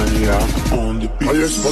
maniac on the beat. A jest